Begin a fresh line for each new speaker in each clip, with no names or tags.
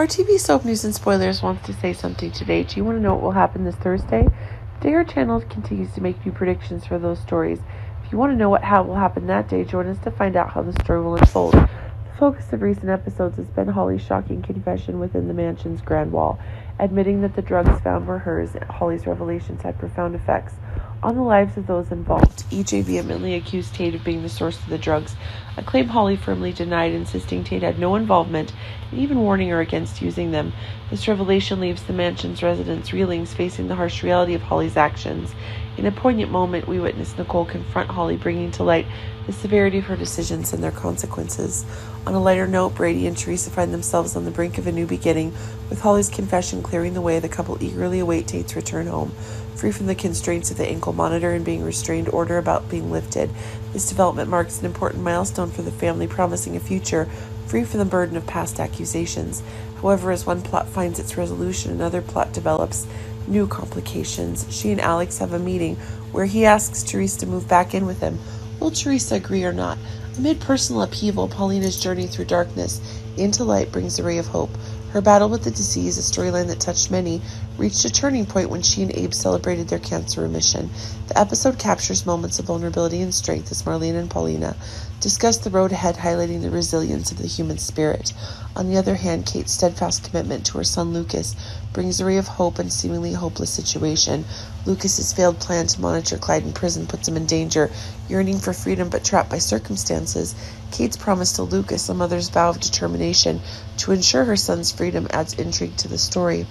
Our TV soap news and spoilers wants to say something today. Do you want to know what will happen this Thursday? Our channel continues to make new predictions for those stories. If you want to know what how will happen that day, join us to find out how the story will unfold. The focus of recent episodes has been Holly's shocking confession within the mansion's grand wall, admitting that the drugs found were hers. Holly's revelations had profound effects on the lives of those involved. EJ vehemently accused Tate of being the source of the drugs, a claim Holly firmly denied, insisting Tate had no involvement and even warning her against using them. This revelation leaves the mansion's residents reeling, facing the harsh reality of Holly's actions. In a poignant moment, we witness Nicole confront Holly, bringing to light the severity of her decisions and their consequences. On a lighter note, Brady and Theresa find themselves on the brink of a new beginning, with Holly's confession clearing the way. The couple eagerly await Tate's return home, free from the constraints of the ankle monitor and being restrained order about being lifted. This development marks an important milestone for the family, promising a future free from the burden of past accusations. However, as one plot finds its resolution, another plot develops new complications. She and Alex have a meeting where he asks Theresa to move back in with him. Will Theresa agree or not? Amid personal upheaval, Paulina's journey through darkness into light brings a ray of hope. Her battle with the disease, a storyline that touched many, reached a turning point when she and Abe celebrated their cancer remission. The episode captures moments of vulnerability and strength as Marlene and Paulina discuss the road ahead, highlighting the resilience of the human spirit. On the other hand, Kate's steadfast commitment to her son Lucas brings a ray of hope in a seemingly hopeless situation. Lucas's failed plan to monitor Clyde in prison puts him in danger, yearning for freedom but trapped by circumstances. Kate's promise to Lucas, a mother's vow of determination to ensure her son's freedom, adds intrigue to the story.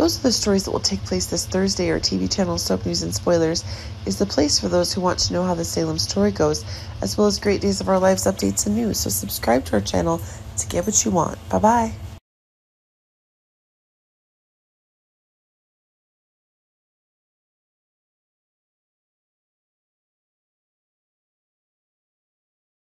Those are the stories that will take place this Thursday. Our TV channel Soap News and Spoilers is the place for those who want to know how the Salem story goes, as well as great days of our lives updates and news. So subscribe to our channel to get what you want. Bye bye.